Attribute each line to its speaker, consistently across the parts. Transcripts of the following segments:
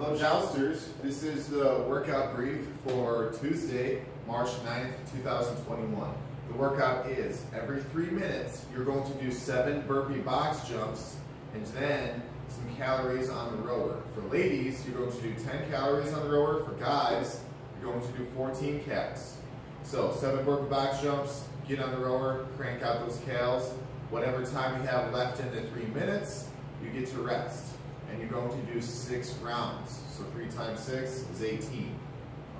Speaker 1: Hello, Jousters. This is the workout brief for Tuesday, March 9th, 2021. The workout is every three minutes, you're going to do seven burpee box jumps and then some calories on the rower. For ladies, you're going to do 10 calories on the rower. For guys, you're going to do 14 calories. So seven burpee box jumps, get on the rower, crank out those cals. Whatever time you have left in the three minutes, you get to rest. And you're going to do six rounds. So three times six is 18.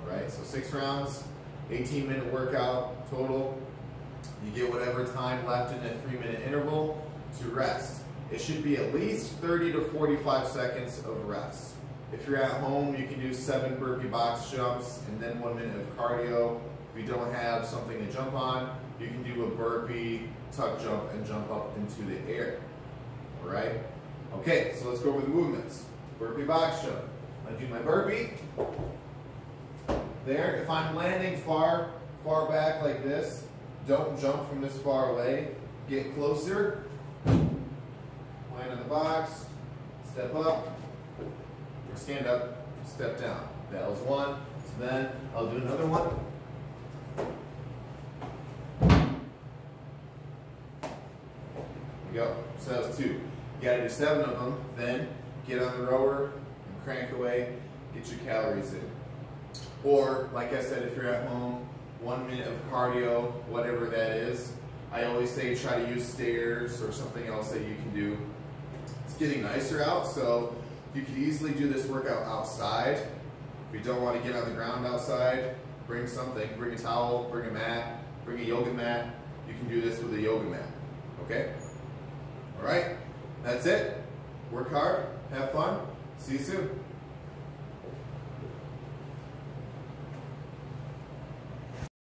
Speaker 1: All right, so six rounds, 18 minute workout total. You get whatever time left in a three minute interval to rest. It should be at least 30 to 45 seconds of rest. If you're at home, you can do seven burpee box jumps and then one minute of cardio. If you don't have something to jump on, you can do a burpee, tuck jump, and jump up into the air. All right? Okay, so let's go over the movements. Burpee box jump. I do my burpee. There, if I'm landing far, far back like this, don't jump from this far away. Get closer. Land in the box. Step up. Stand up. Step down. That was one. So then I'll do another one. go. So that was two. You gotta do seven of them, then get on the rower and crank away, get your calories in. Or, like I said, if you're at home, one minute of cardio, whatever that is. I always say try to use stairs or something else that you can do. It's getting nicer out, so you can easily do this workout outside. If you don't want to get on the ground outside, bring something. Bring a towel, bring a mat, bring a yoga mat. You can do this with a yoga mat, okay? All right, that's it. Work hard, have fun. See you soon.